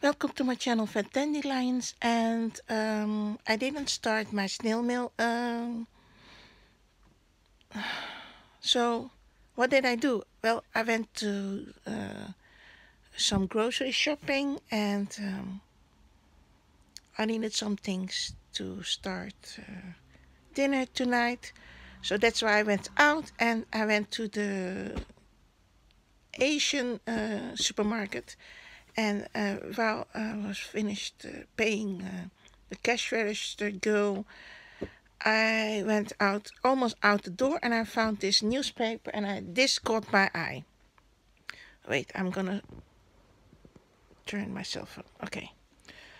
Welcome to my channel Fat Dandelions and um, I didn't start my snail mail um, so what did I do? Well I went to uh, some grocery shopping and um, I needed some things to start uh, dinner tonight so that's why I went out and I went to the Asian uh, supermarket and while I was finished uh, paying uh, the cash register girl. I went out almost out the door and I found this newspaper and I, this caught my eye. Wait I'm gonna turn myself up okay.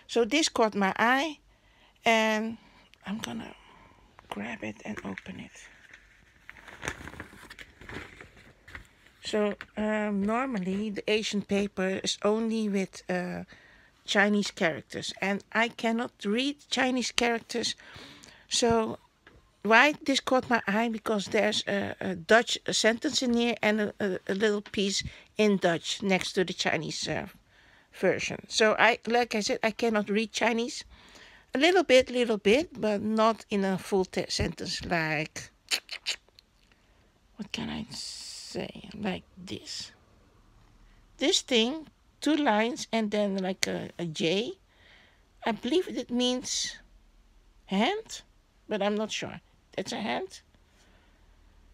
So this caught my eye and I'm gonna grab it and open it So um, normally the Asian paper is only with uh, Chinese characters and I cannot read Chinese characters. So why this caught my eye? Because there's a, a Dutch sentence in here and a, a, a, little piece in Dutch next to the Chinese uh, version. So I, like I said, I cannot read Chinese. A little bit, little bit, but not in a full sentence like, what can I say? like this. This thing, two lines and then like a, a J. I believe it means hand, but I'm not sure. That's a hand.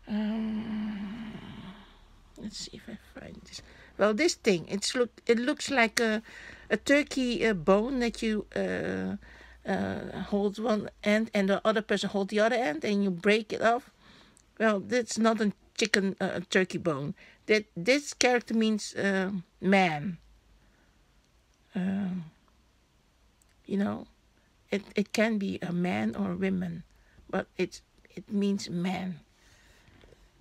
Um, let's see if I find this. Well, this thing, it's look, it looks like a, a turkey bone that you uh, uh, hold one end and the other person hold the other end and you break it off. Well, that's not a chicken uh, turkey bone. That this character means uh, man. Um, you know, it it can be a man or a woman, but it it means man.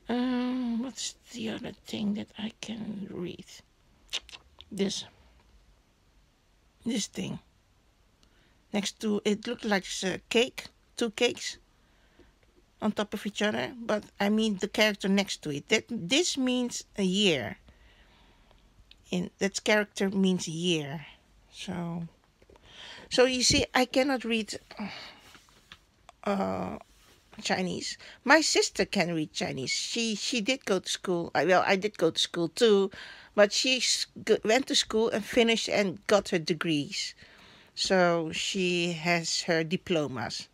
Um, what's the other thing that I can read? This. This thing. Next to it looks like a cake, two cakes on top of each other, but I mean the character next to it. That this means a year. In that character means year. So, so you see, I cannot read uh, Chinese. My sister can read Chinese. She she did go to school. I, well, I did go to school too, but she went to school and finished and got her degrees. So she has her diplomas.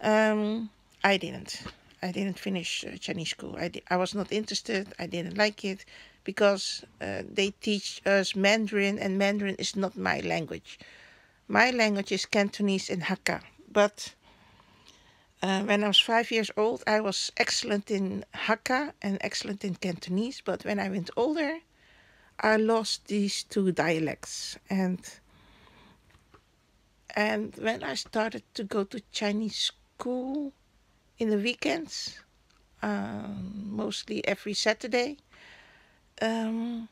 Um, I didn't. I didn't finish uh, Chinese school. I, I was not interested. I didn't like it because uh, they teach us Mandarin and Mandarin is not my language. My language is Cantonese and Hakka. But uh, when I was five years old, I was excellent in Hakka and excellent in Cantonese. But when I went older, I lost these two dialects. And and when I started to go to Chinese school, in the weekends, um, mostly every Saturday. Um,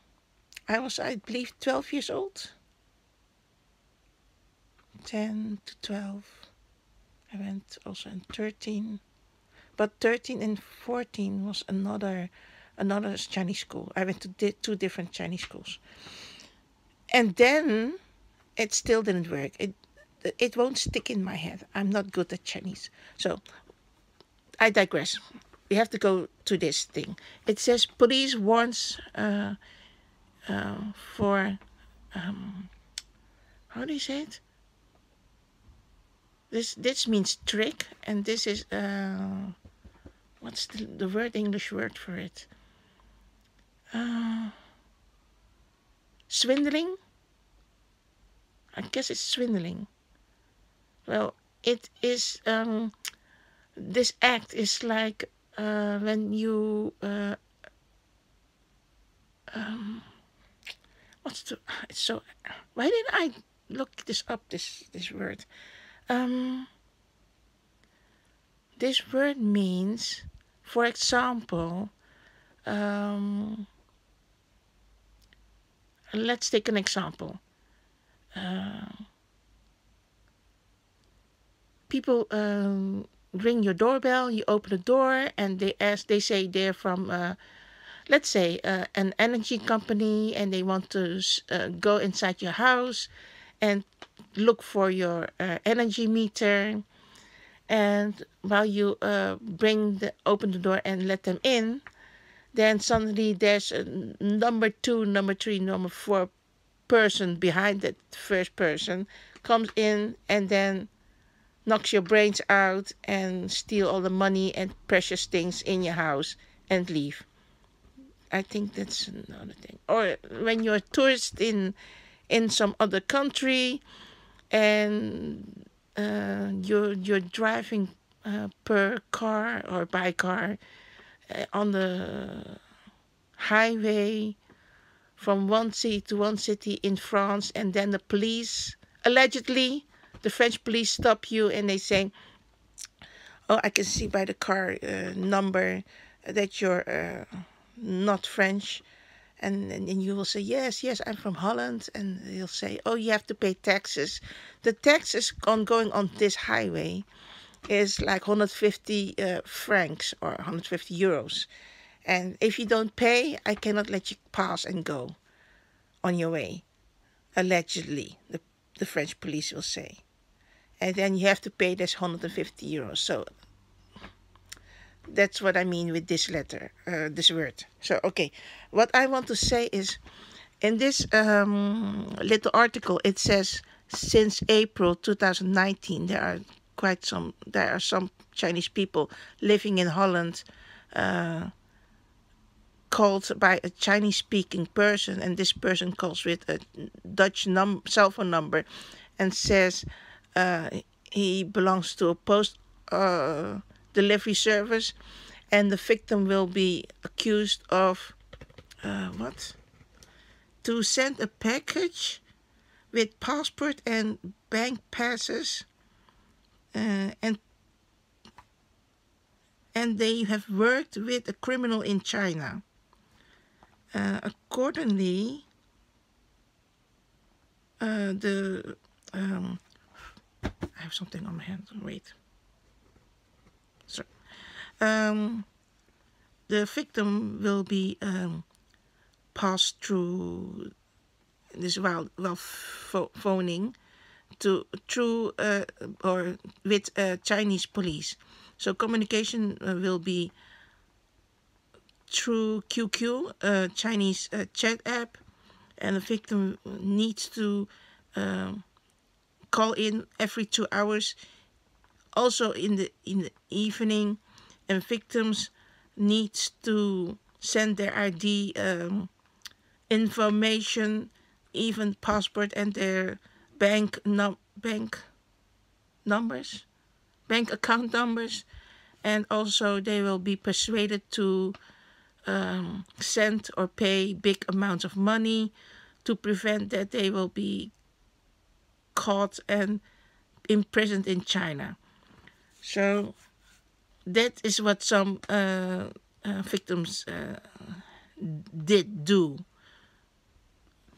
I was, I believe, 12 years old. 10 to 12. I went also in 13. But 13 and 14 was another another Chinese school. I went to di two different Chinese schools. And then it still didn't work. It it won't stick in my head. I'm not good at Chinese. So I digress. We have to go to this thing. It says police warns uh, uh, for, um, how do you say it? This this means trick, and this is uh, what's the, the word English word for it? Uh, swindling. I guess it's swindling. Well, it is um, this act is like uh, when you uh, um, what's the it's so why did I look this up this this word? Um, this word means for example um, let's take an example. Uh, people um, ring your doorbell, you open the door, and they ask, they say they're from uh, let's say uh, an energy company and they want to uh, go inside your house and look for your uh, energy meter. And while you uh, bring the open the door and let them in then suddenly there's a number two number three number four person behind that first person comes in and then knocks your brains out and steal all the money and precious things in your house and leave I think that's another thing. Or when you're a tourist in in some other country, and uh, you're you're driving uh, per car or by car uh, on the highway from one city to one city in France, and then the police allegedly the French police stop you and they say, "Oh, I can see by the car uh, number that you're." Uh, not French. And, and, and you will say, yes, yes, I'm from Holland. And he'll say, oh, you have to pay taxes. The taxes on going on this highway is like 150 uh, francs or 150 euros. And if you don't pay, I cannot let you pass and go on your way. Allegedly, the, the French police will say. And then you have to pay this 150 euros. So that's what I mean with this letter, uh, this word. So, okay, what I want to say is in this um, little article, it says since April 2019, there are quite some, there are some Chinese people living in Holland uh, called by a Chinese speaking person, and this person calls with a Dutch num- cell phone number and says uh, he belongs to a post. Uh, delivery service, and the victim will be accused of uh, what? To send a package with passport and bank passes, uh, and and they have worked with a criminal in China. Uh, accordingly, uh, the um, I have something on my hand. Wait um, the victim will be um, passed through this while while phoning to through uh, or with uh, Chinese police. So communication uh, will be through QQ, a Chinese uh, chat app, and the victim needs to um, call in every two hours. Also in the in the evening and victims need to send their ID um, information, even passport and their bank num bank numbers, bank account numbers, and also they will be persuaded to um, send or pay big amounts of money to prevent that they will be caught and imprisoned in China. So that is what some uh, uh, victims uh, did do.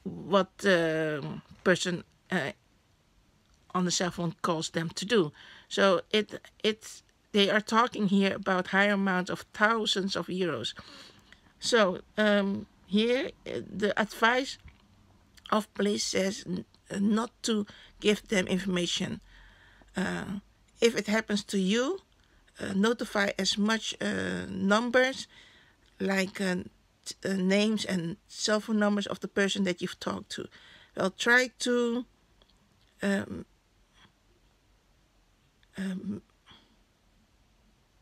What the person uh, on the cell phone calls them to do. So it it's they are talking here about higher amounts of thousands of euros. So um, here the advice of police says not to give them information. Uh, if it happens to you, uh, notify as much uh, numbers like uh, names and cell phone numbers of the person that you've talked to. Well, try to um, um,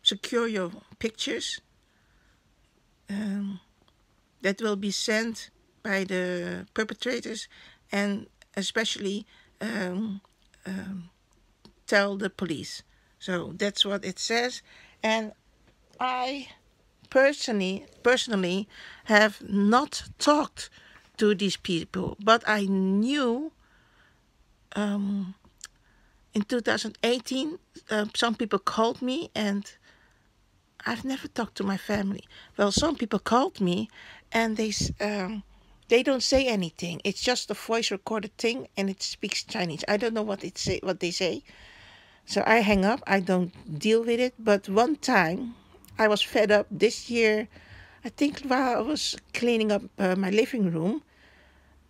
secure your pictures um, that will be sent by the perpetrators and especially um, um, tell the police. So that's what it says. And I personally personally have not talked to these people, but I knew um, in 2018 uh, some people called me and I've never talked to my family. Well, some people called me and they um, they don't say anything. It's just a voice recorded thing and it speaks Chinese. I don't know what it say what they say, so I hang up, I don't deal with it. But one time I was fed up this year. I think while I was cleaning up uh, my living room,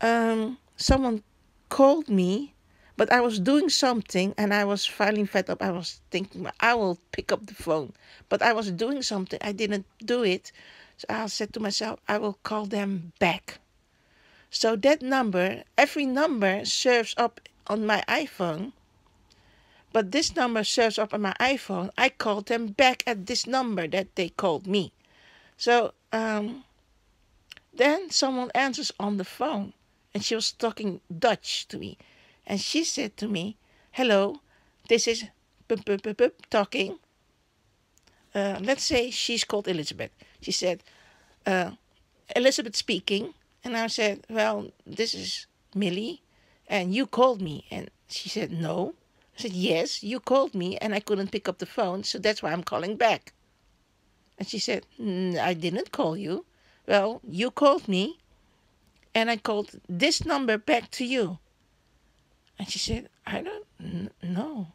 um, someone called me, but I was doing something and I was finally fed up. I was thinking I will pick up the phone, but I was doing something. I didn't do it. So I said to myself, I will call them back. So that number, every number serves up on my iPhone. But this number serves up on my iPhone. I called them back at this number that they called me. So um, then someone answers on the phone and she was talking Dutch to me. And she said to me, Hello, this is bup, bup, bup, bup, talking. Uh, let's say she's called Elizabeth. She said, uh, Elizabeth speaking. And I said, Well, this is Millie, and you called me. And she said, No. I said, Yes, you called me, and I couldn't pick up the phone, so that's why I'm calling back. And she said, I didn't call you. Well, you called me, and I called this number back to you. And she said, I don't know.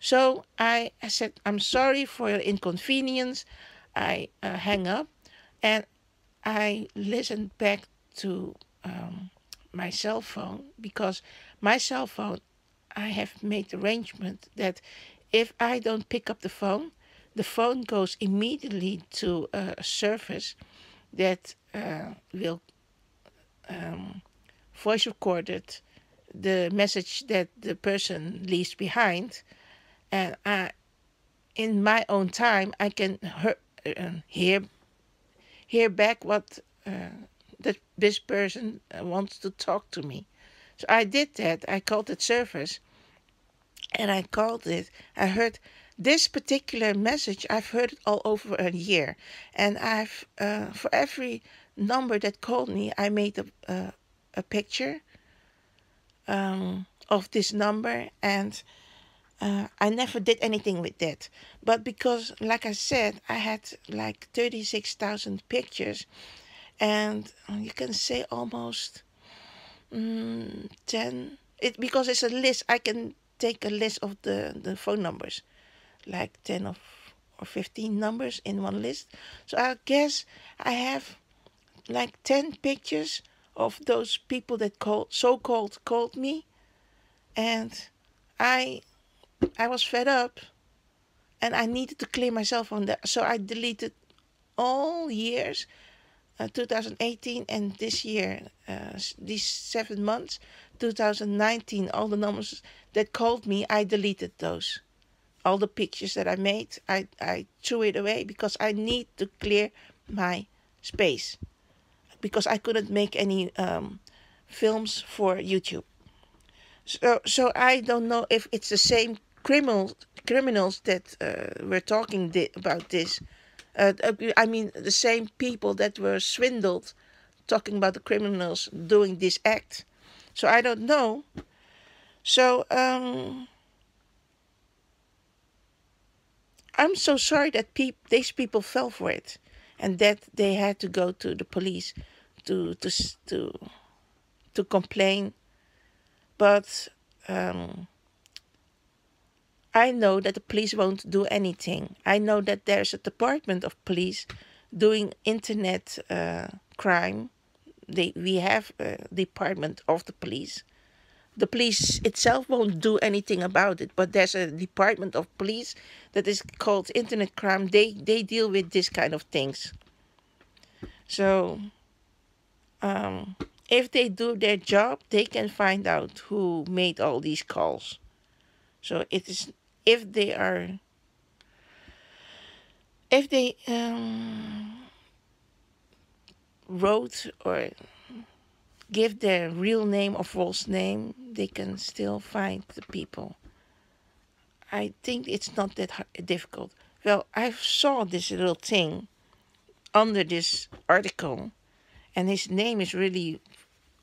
So I, I said, I'm sorry for your inconvenience. I uh, hang up and I listened back to um, my cell phone because my cell phone, I have made arrangement that if I don't pick up the phone, the phone goes immediately to a service that uh, will um, voice recorded the message that the person leaves behind, and I, in my own time, I can hear, uh, hear hear back what uh, that this person uh, wants to talk to me. So I did that. I called the service, and I called it. I heard this particular message. I've heard it all over a year, and I've uh, for every number that called me, I made a a, a picture um, of this number and. Uh, I never did anything with that. But because, like I said, I had like 36,000 pictures, and you can say almost mm, 10. It, because it's a list, I can take a list of the, the phone numbers, like 10 of, or 15 numbers in one list. So I guess I have like 10 pictures of those people that called so-called called me and i i was fed up and i needed to clear myself on that. So i deleted all years uh, 2018 and this year uh, these seven months 2019 all the numbers that called me i deleted those. All the pictures that i made i i threw it away because i need to clear my space because I couldn't make any um, films for YouTube. So, so I don't know if it's the same criminals criminals that uh, were talking about this. Uh, I mean, the same people that were swindled, talking about the criminals doing this act. So I don't know. So um, I'm so sorry that peop these people fell for it and that they had to go to the police to to to to complain but um, I know that the police won't do anything. I know that there's a department of police doing internet uh, crime. They, we have a department of the police. The police itself won't do anything about it, but there's a department of police that is called internet crime. They they deal with this kind of things. So, um, if they do their job, they can find out who made all these calls. So it is if they are if they um, wrote or give their real name or false name, they can still find the people. I think it's not that hard, difficult. Well, I saw this little thing under this article, and his name is really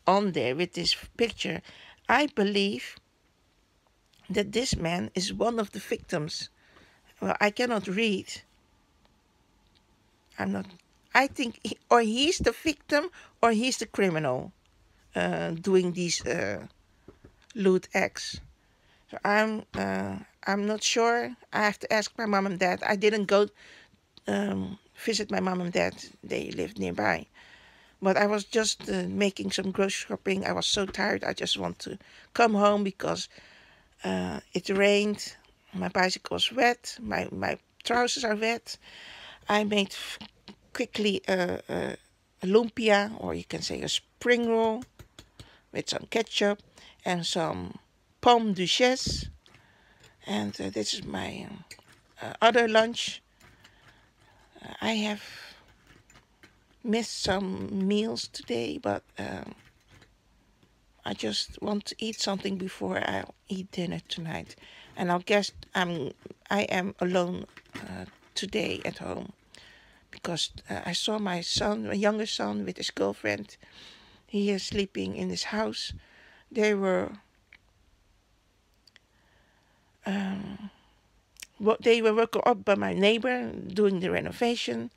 on there with this picture. I believe that this man is one of the victims. Well, I cannot read. I'm not. I think, he, or he's the victim, or he's the criminal uh, doing these uh, lewd acts. So I'm, uh, I'm not sure. I have to ask my mom and dad. I didn't go um, visit my mom and dad. They lived nearby. But I was just uh, making some grocery shopping. I was so tired. I just want to come home because uh, it rained. My bicycle was wet. My, my trousers are wet. I made quickly a, a, a lumpia, or you can say a spring roll, with some ketchup and some pomme duchesse. And uh, this is my uh, other lunch. I have missed some meals today, but um, I just want to eat something before I eat dinner tonight. And I guess I'm I am alone uh, today at home because uh, I saw my son, my younger son, with his girlfriend. He is sleeping in his house. They were um, what they were working up by my neighbor doing the renovation.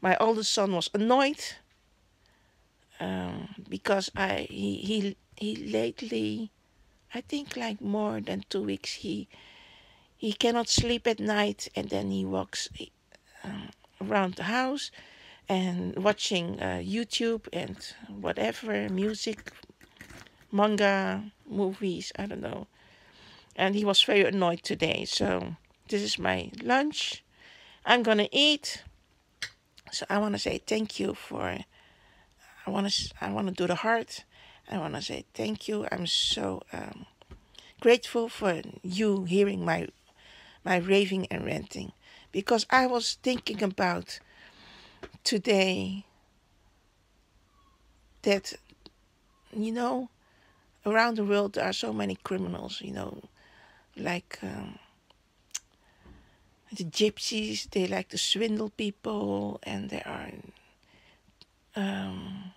My oldest son was annoyed um, because I he he he lately, I think like more than two weeks he he cannot sleep at night and then he walks um, around the house and watching uh, YouTube and whatever music, manga, movies, I don't know. And he was very annoyed today. So this is my lunch. I'm gonna eat. So I want to say thank you for. I want to. I want to do the heart. I want to say thank you. I'm so um, grateful for you hearing my my raving and ranting because I was thinking about today that you know around the world there are so many criminals you know like um, the gypsies they like to swindle people and there are um,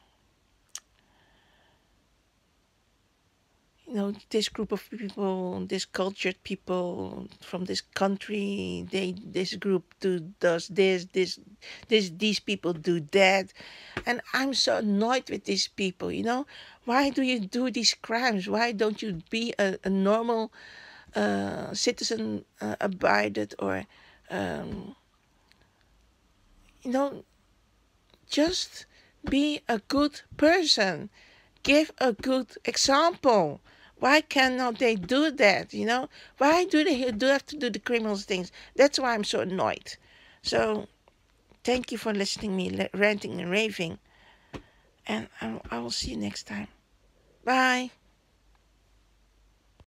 you know this group of people this cultured people from this country they this group do does this this this these people do that. And i'm so annoyed with these people you know? Why do you do these crimes? Why don't you be a, a normal uh, citizen uh, abided or um, you know just be a good person. Give a good example why cannot they do that? You know, why do they do have to do the criminal things? That's why I'm so annoyed. So, thank you for listening me ranting and raving, and I will see you next time. Bye.